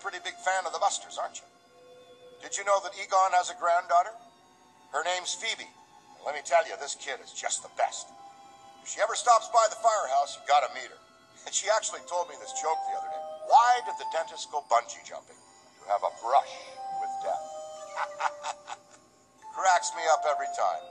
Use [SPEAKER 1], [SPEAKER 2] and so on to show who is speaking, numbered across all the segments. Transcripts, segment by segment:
[SPEAKER 1] pretty big fan of the Busters, aren't you? Did you know that Egon has a granddaughter? Her name's Phoebe. And let me tell you, this kid is just the best. If she ever stops by the firehouse, you gotta meet her. And she actually told me this joke the other day. Why did the dentist go bungee jumping? To have a brush with death. Cracks me up every time.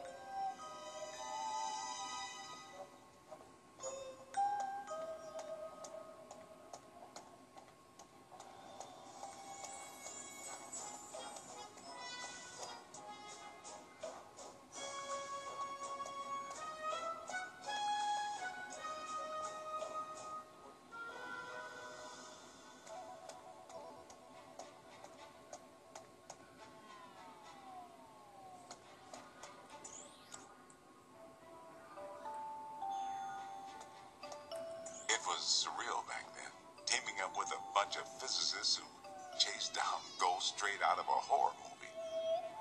[SPEAKER 2] Physicists who chased down ghosts straight out of a horror movie.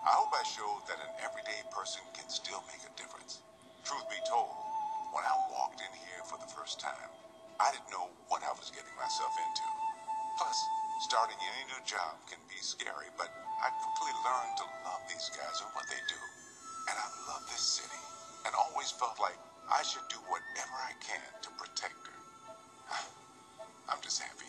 [SPEAKER 2] I hope I showed that an everyday person can still make a difference. Truth be told, when I walked in here for the first time, I didn't know what I was getting myself into. Plus, starting any new job can be scary, but I quickly learned to love these guys and what they do. And I love this city, and always felt like I should do whatever I can to protect her. I'm just happy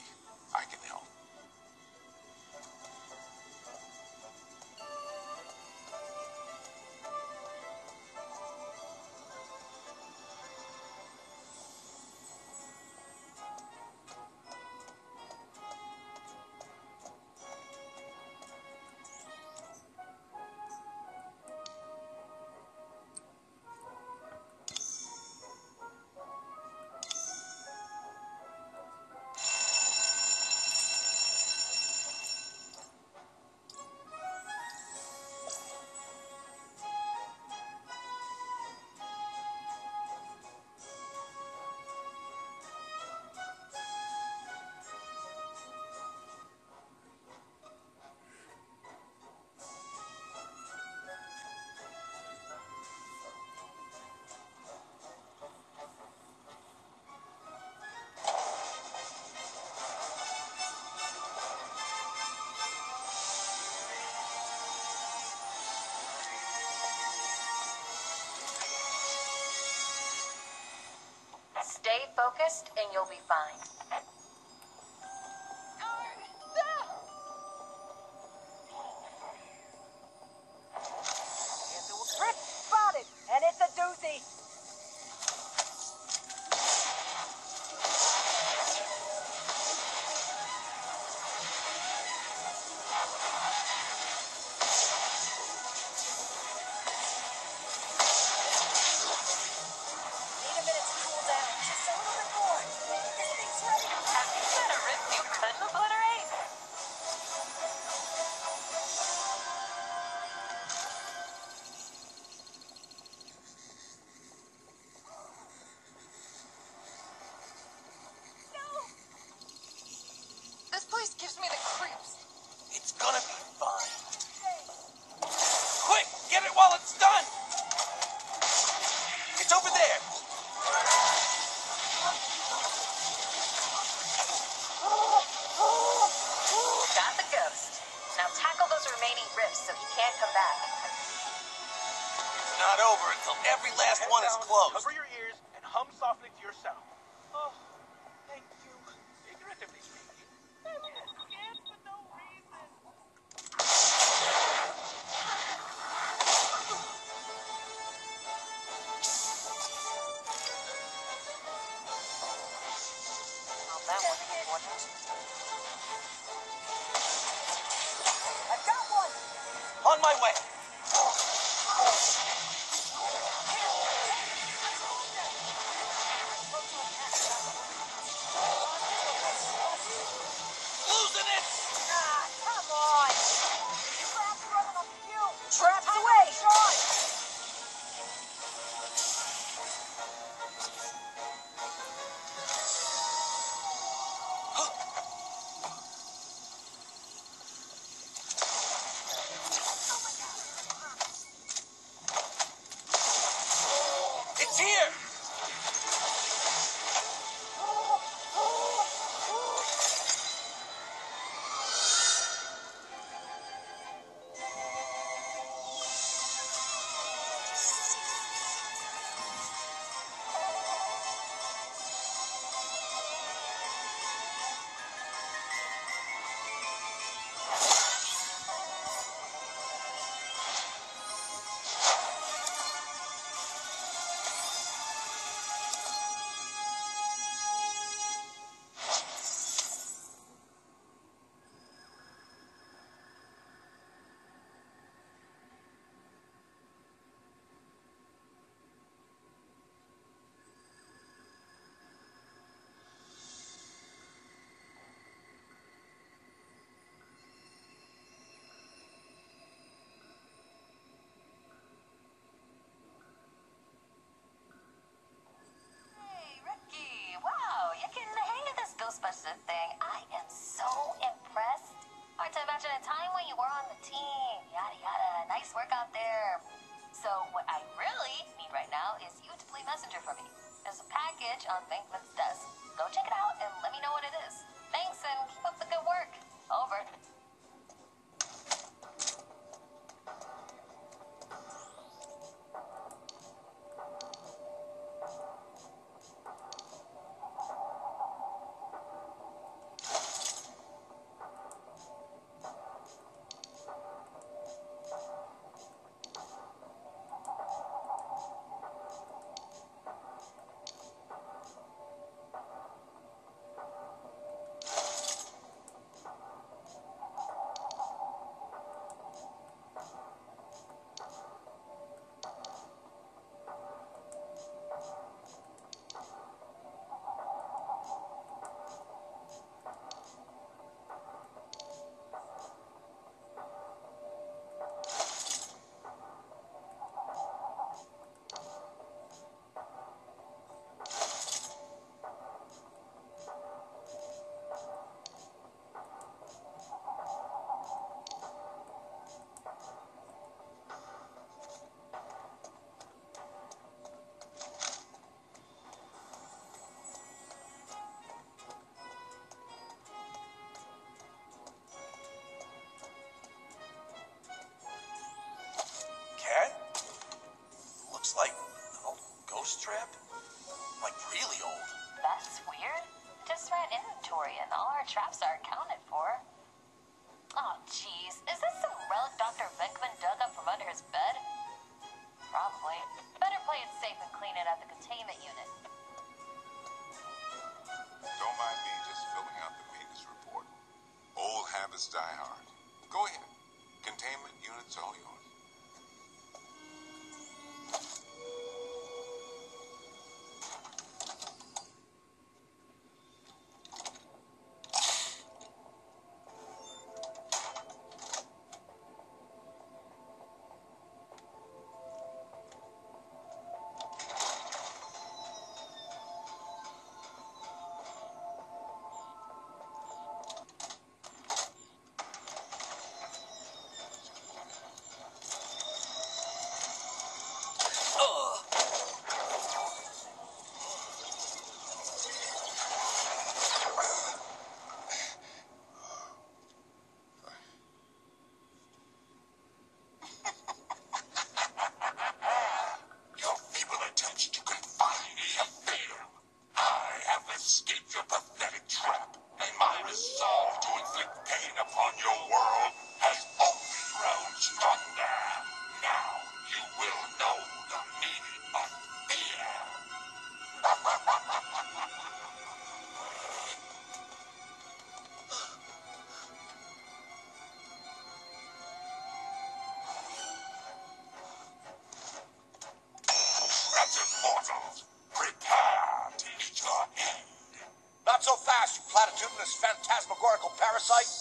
[SPEAKER 3] focused and you'll be fine.
[SPEAKER 4] Over there.
[SPEAKER 3] Got the ghost. Now tackle those remaining rifts so he can't come back.
[SPEAKER 4] It's not over until every last one is closed. trip? Like really old.
[SPEAKER 3] That's weird. Just ran inventory and all our traps are
[SPEAKER 5] jubilous phantasmagorical parasite?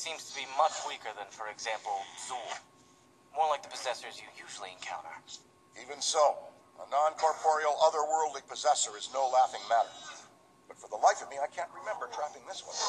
[SPEAKER 6] seems to be much weaker than, for example, Zuul. More like the possessors you usually encounter.
[SPEAKER 5] Even so, a non-corporeal otherworldly possessor is no laughing matter. But for the life of me, I can't remember trapping this one.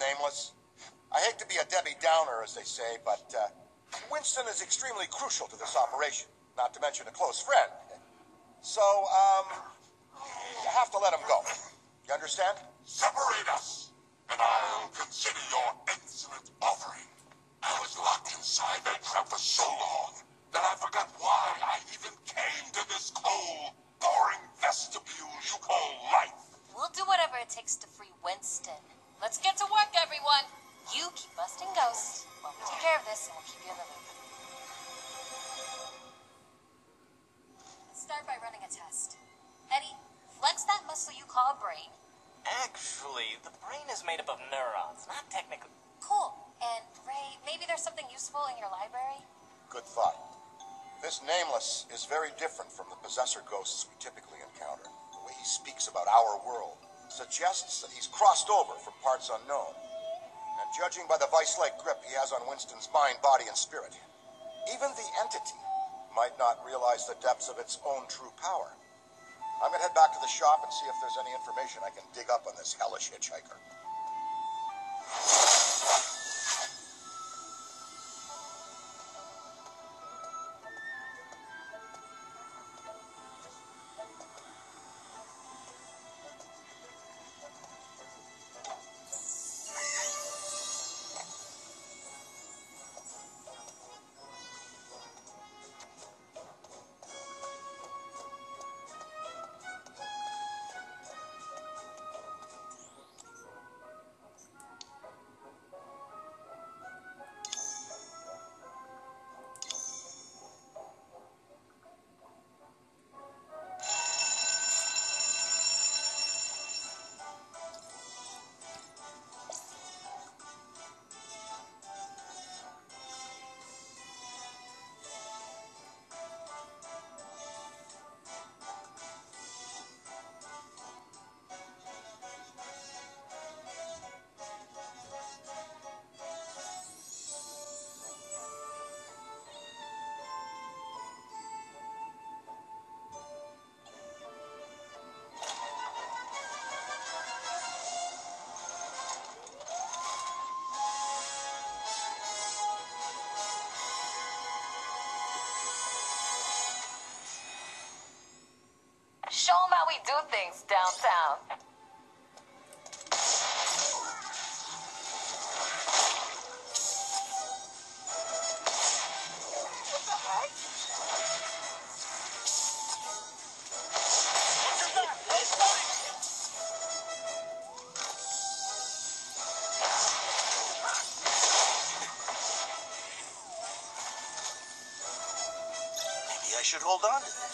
[SPEAKER 1] Nameless. I hate to be a Debbie Downer, as they say, but uh, Winston is extremely crucial to this operation, not to mention a close friend. So, um, you have to let him go. You understand?
[SPEAKER 5] Separate
[SPEAKER 1] typically encounter. The way he speaks about our world suggests that he's crossed over from parts unknown. And judging by the vice-like grip he has on Winston's mind, body, and spirit, even the entity might not realize the depths of its own true power. I'm gonna head back to the shop and see if there's any information I can dig up on this hellish hitchhiker.
[SPEAKER 3] Do things downtown.
[SPEAKER 4] Maybe I should hold on to this.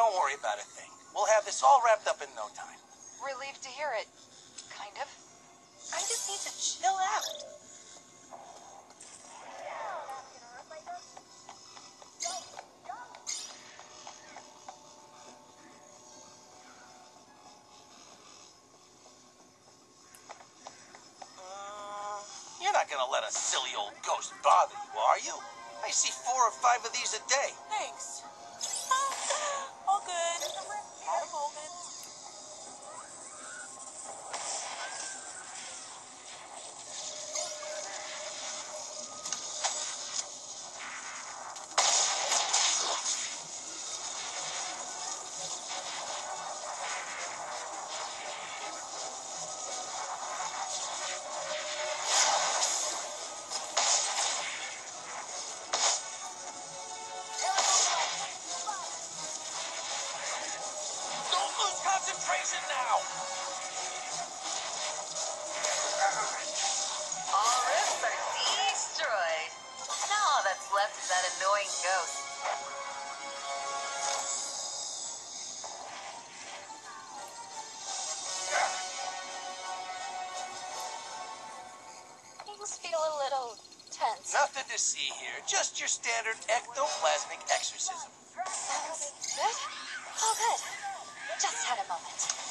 [SPEAKER 4] Don't worry about a thing. We'll have this all wrapped up in no time.
[SPEAKER 7] Relieved to hear it. Kind of.
[SPEAKER 8] I just need to chill out.
[SPEAKER 4] Mm, you're not gonna let a silly old ghost bother you, are you? I see four or five of these a day.
[SPEAKER 8] Thanks.
[SPEAKER 4] See here. Just your standard ectoplasmic exorcism.
[SPEAKER 8] Sounds good. Oh, good. Just had a moment.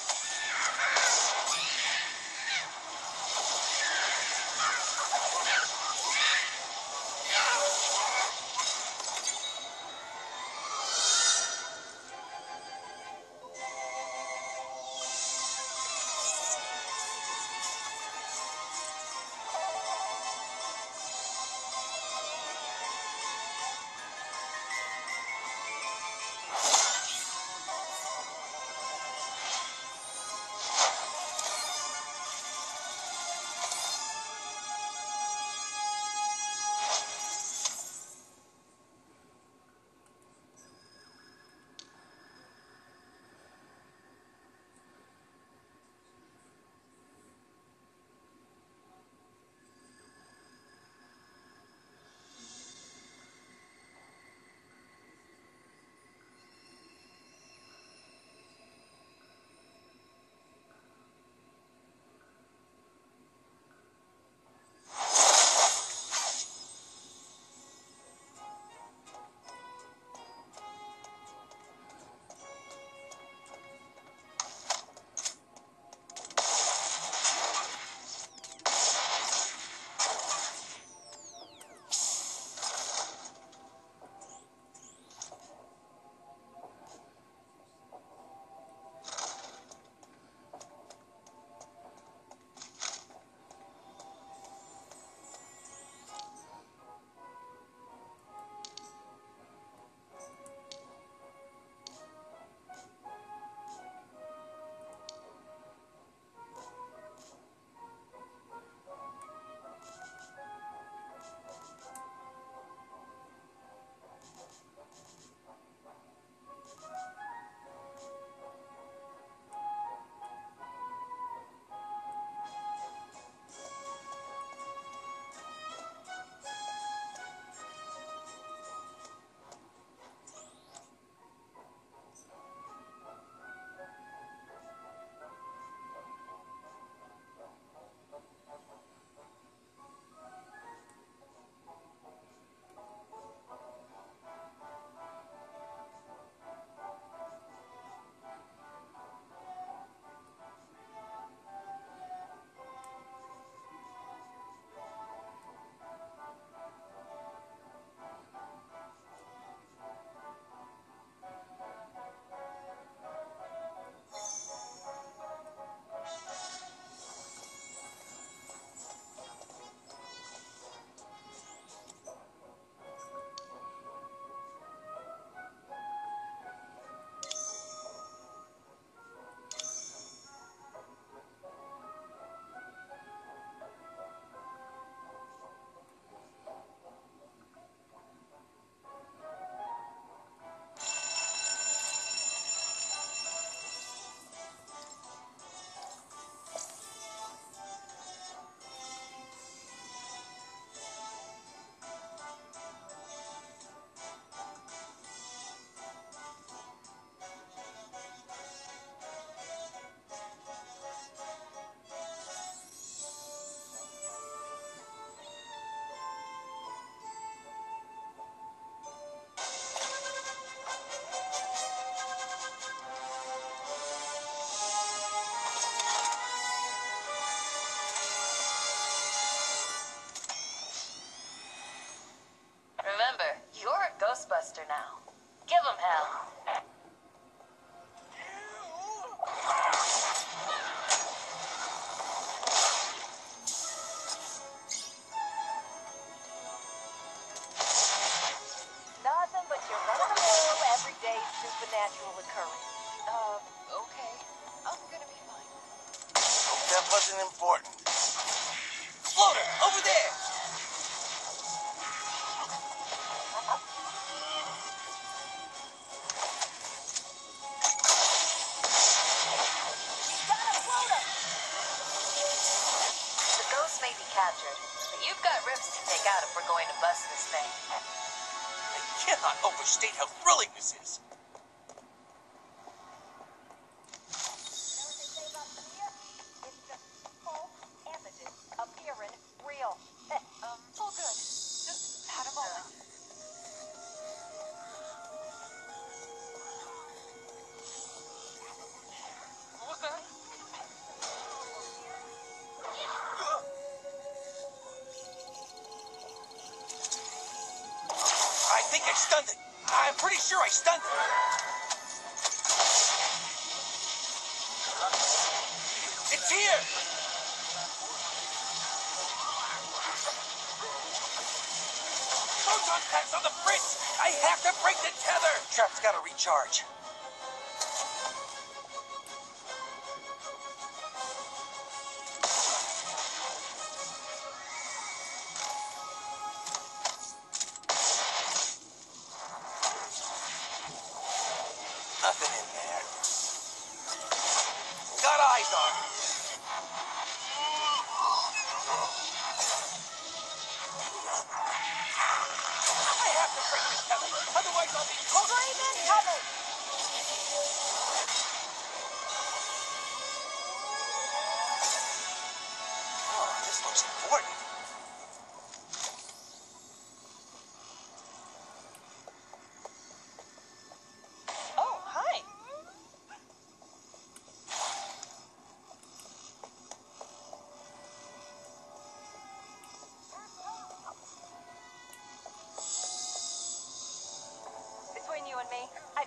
[SPEAKER 4] isn't important. Floater, over there!
[SPEAKER 7] captured, but you've got to take out if we're going to bust this thing.
[SPEAKER 4] I cannot overstate how thrilling this is.
[SPEAKER 7] charge.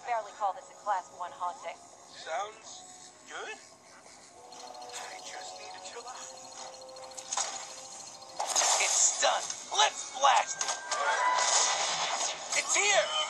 [SPEAKER 7] could barely call this a Class 1 haunting.
[SPEAKER 9] Sounds good. I just need to chill out.
[SPEAKER 4] It's done. Let's blast it. It's here.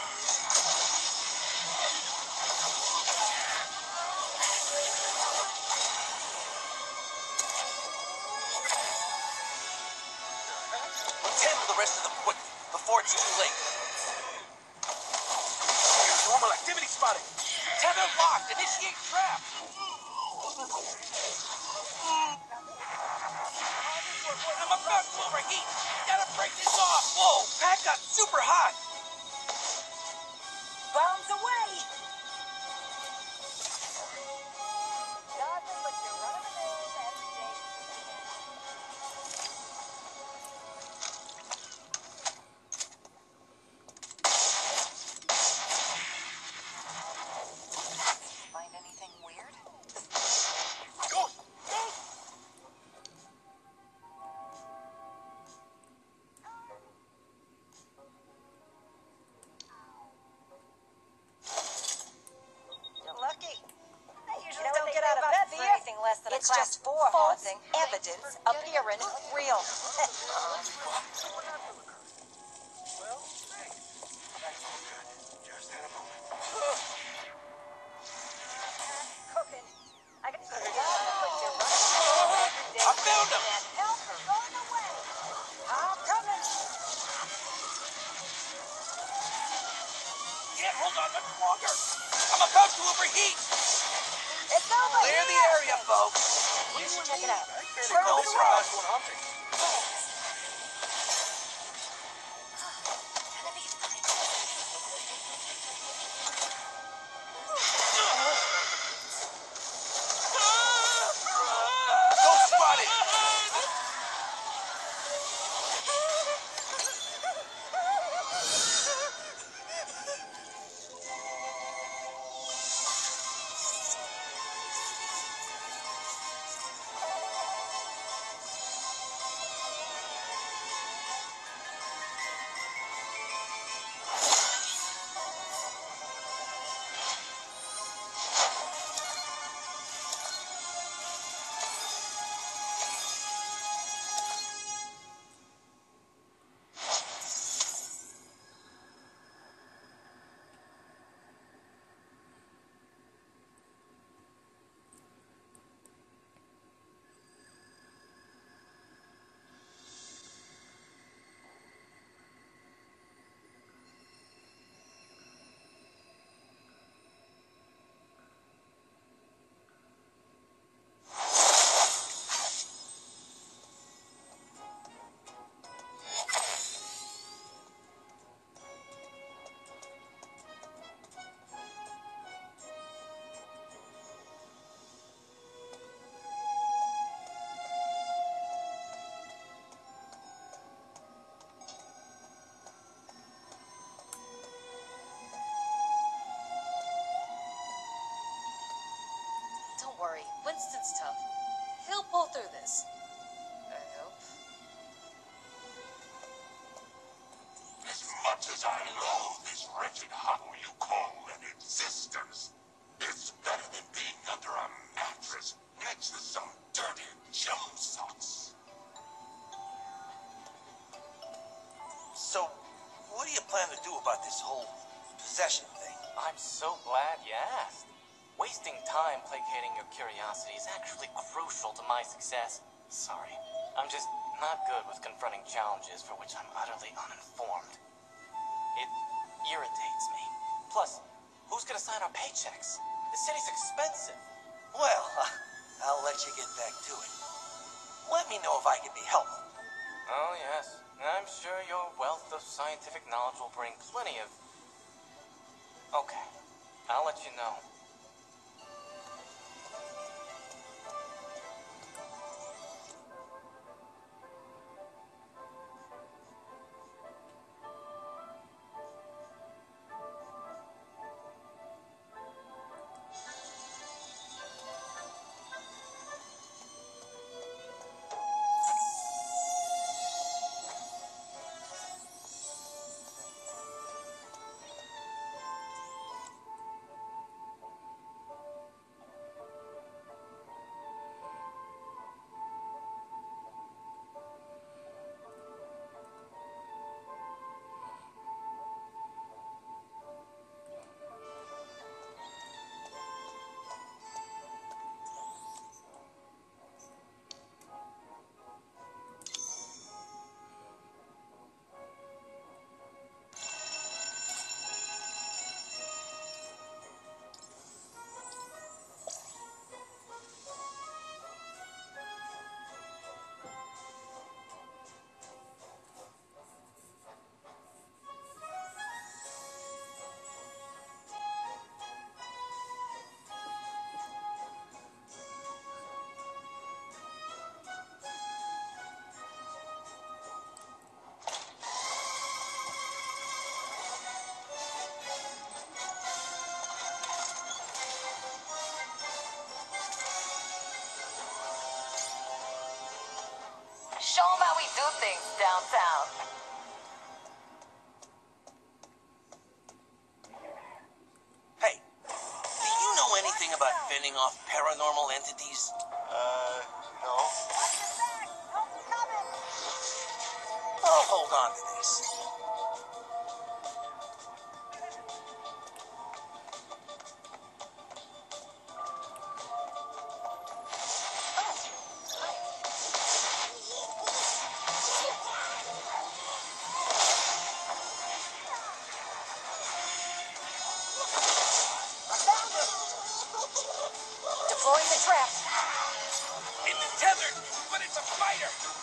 [SPEAKER 7] something,
[SPEAKER 10] evidence, appearing real.
[SPEAKER 8] Worry. Winston's tough. He'll pull through this. I hope.
[SPEAKER 5] As much as I loathe this wretched hovel you call an existence, it's better than being under a mattress next to some dirty gym socks.
[SPEAKER 4] So, what do you plan to do about this whole possession thing?
[SPEAKER 6] I'm so glad you asked. Wasting time placating your curiosity is actually crucial to my success. Sorry, I'm just not good with confronting challenges for which I'm utterly uninformed. It irritates me. Plus, who's gonna sign our paychecks? The city's expensive.
[SPEAKER 4] Well, I'll let you get back to it. Let me know if I can be helpful.
[SPEAKER 6] Oh, yes. I'm sure your wealth of scientific knowledge will bring plenty of. Okay, I'll let you know.
[SPEAKER 3] Show 'em how we do things downtown.
[SPEAKER 4] It's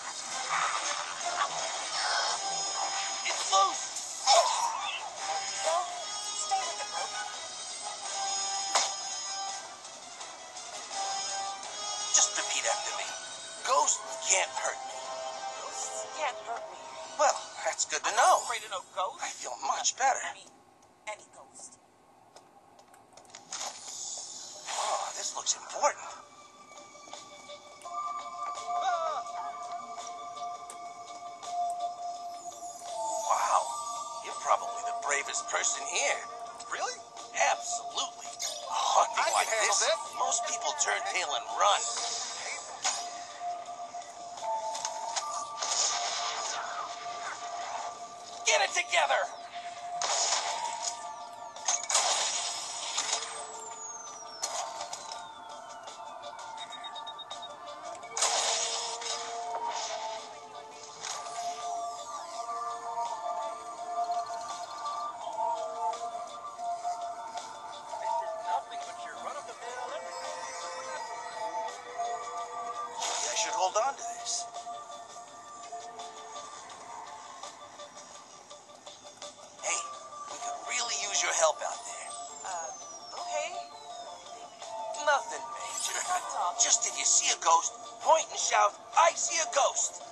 [SPEAKER 4] Just if you see a ghost, point and shout, I see a ghost.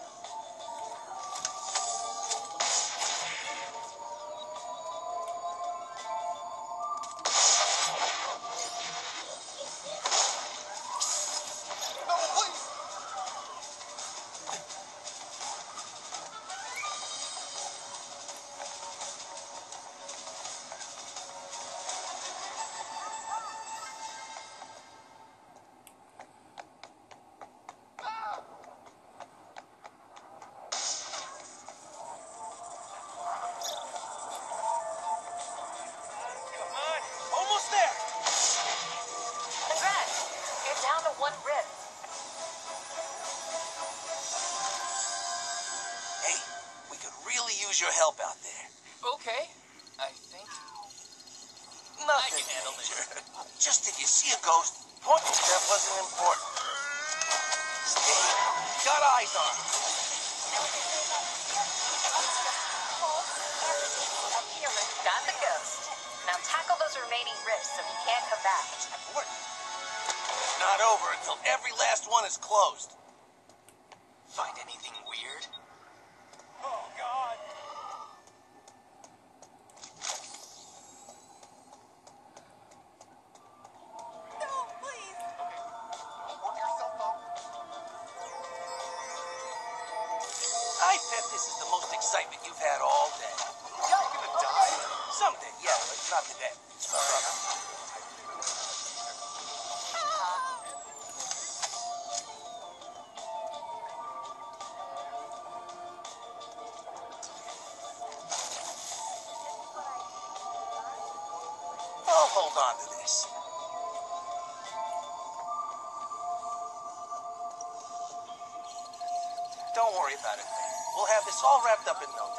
[SPEAKER 10] respond to this. Don't worry about it. We'll have this all wrapped up in no time.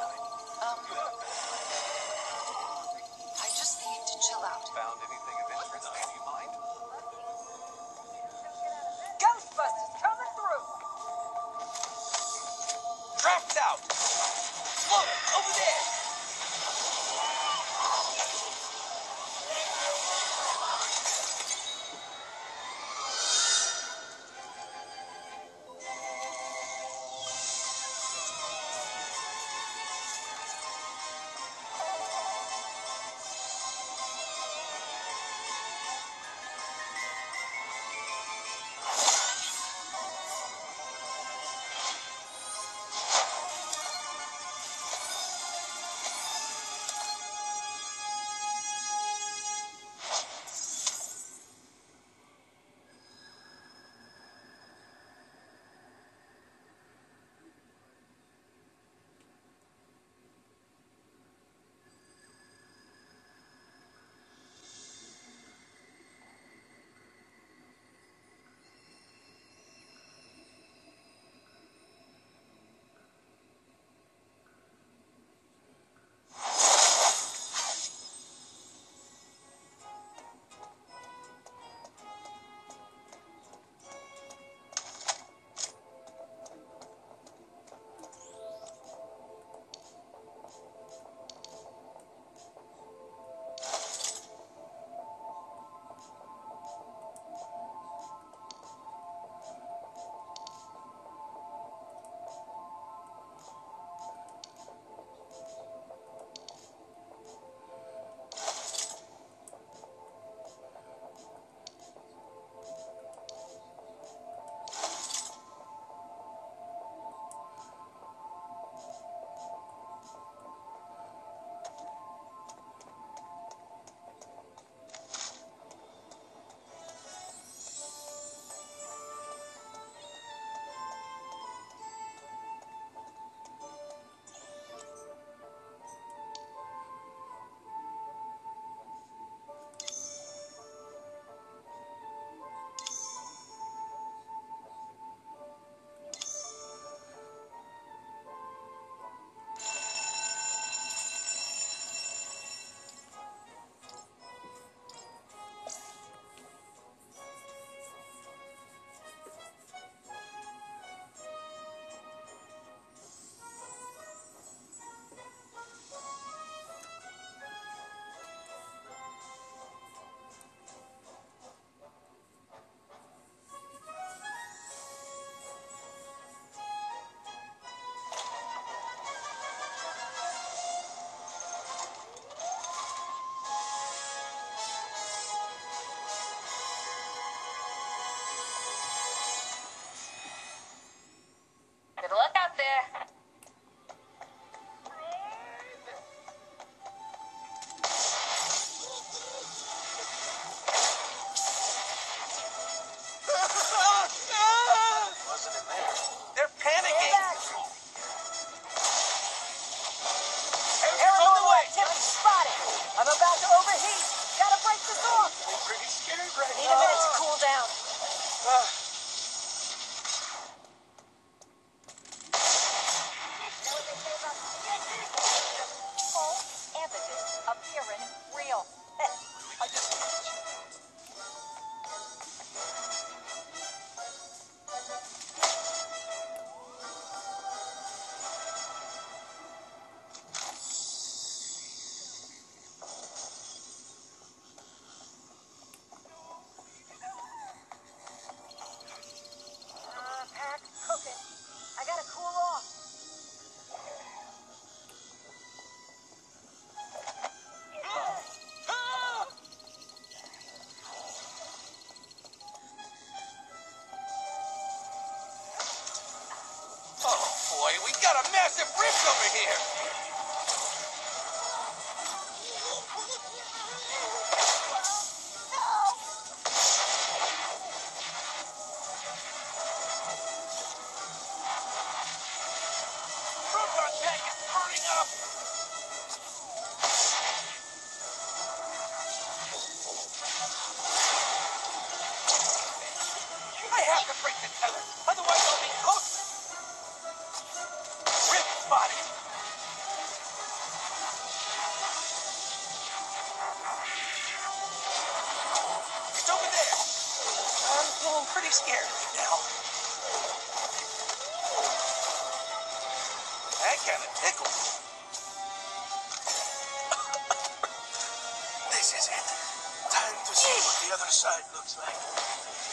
[SPEAKER 11] Oh boy, we
[SPEAKER 12] got a
[SPEAKER 4] massive rift over here. right now. That kind of tickles. this is it. Time to see what the other side looks like.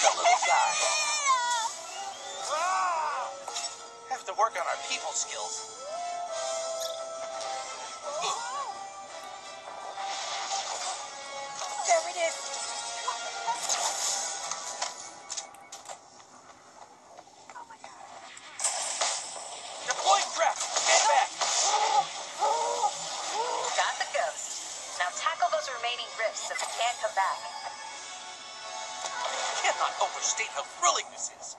[SPEAKER 4] that little guy. Have to work on our people skills.
[SPEAKER 3] There it is.
[SPEAKER 4] overstate how thrilling this is.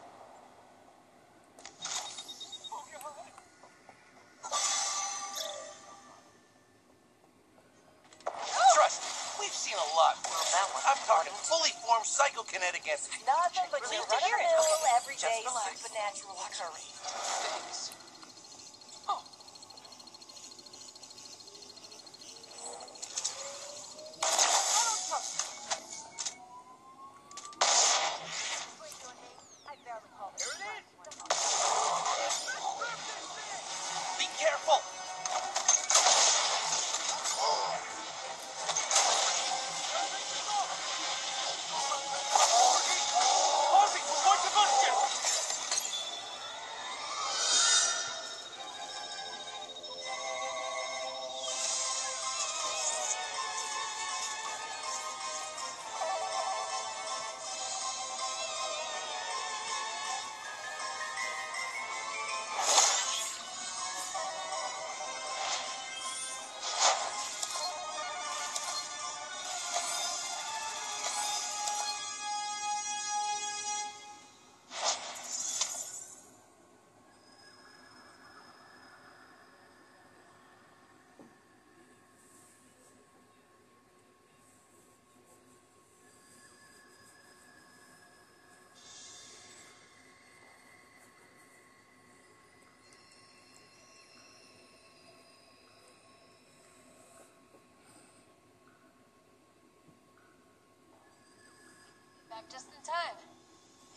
[SPEAKER 13] arrived
[SPEAKER 3] just
[SPEAKER 6] in time.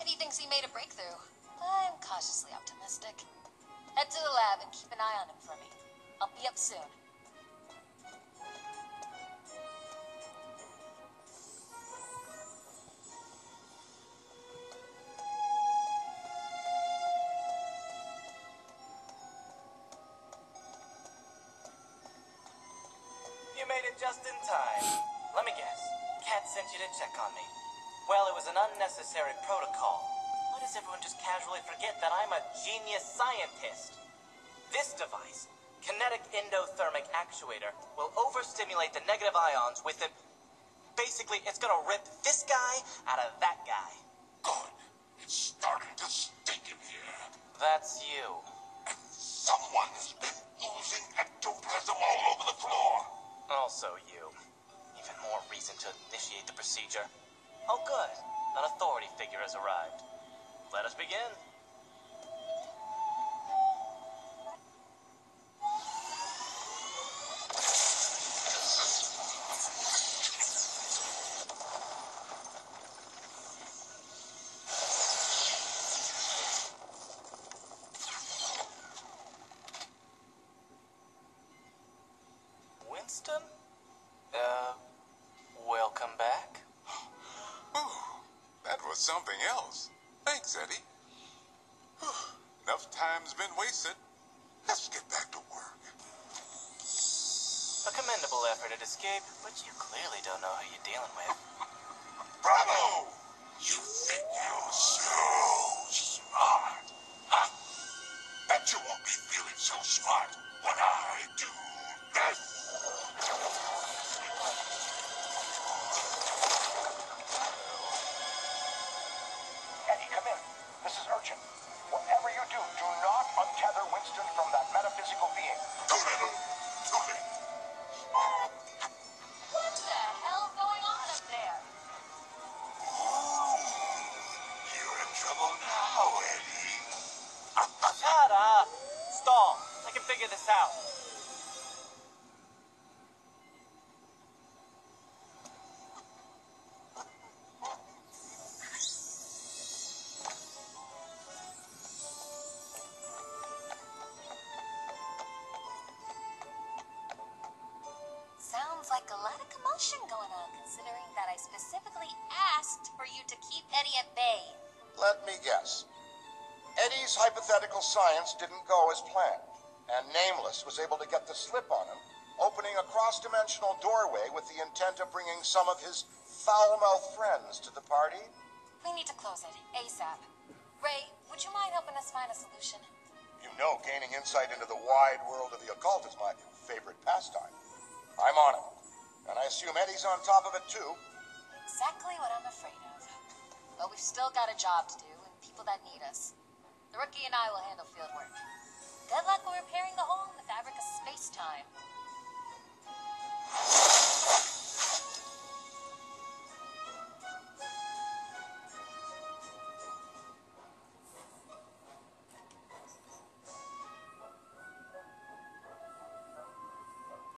[SPEAKER 6] And he thinks he made a breakthrough. I'm cautiously optimistic. Head to the lab and keep an eye on him for me. I'll be up soon.
[SPEAKER 14] genius scientist.
[SPEAKER 6] This device, kinetic endothermic actuator, will overstimulate the negative ions with it. Basically, it's gonna rip this guy out of that guy.
[SPEAKER 5] God, it's starting to stink in here.
[SPEAKER 6] That's you.
[SPEAKER 5] And someone's been oozing ectoplasm all over the floor.
[SPEAKER 6] Also you. Even more reason to initiate the procedure. Oh good, an authority figure has arrived. Let us begin. Escape, but you clearly don't know who you're dealing with.
[SPEAKER 5] Bravo!
[SPEAKER 3] Specifically asked for you to keep Eddie at bay.
[SPEAKER 1] Let me guess. Eddie's hypothetical science didn't go as planned, and Nameless was able to get the slip on him, opening a cross-dimensional doorway with the intent of bringing some of his foul-mouthed friends to the party.
[SPEAKER 3] We need to close it ASAP. Ray, would you mind helping us find a solution?
[SPEAKER 1] You know gaining insight into the wide world of the occult is my favorite pastime. I'm on it, and I assume Eddie's on top of it too.
[SPEAKER 3] Exactly what I'm afraid of. But we've still got a job to do, and people that need us. The rookie and I will handle field work. Good luck with repairing the hole in the fabric of space-time.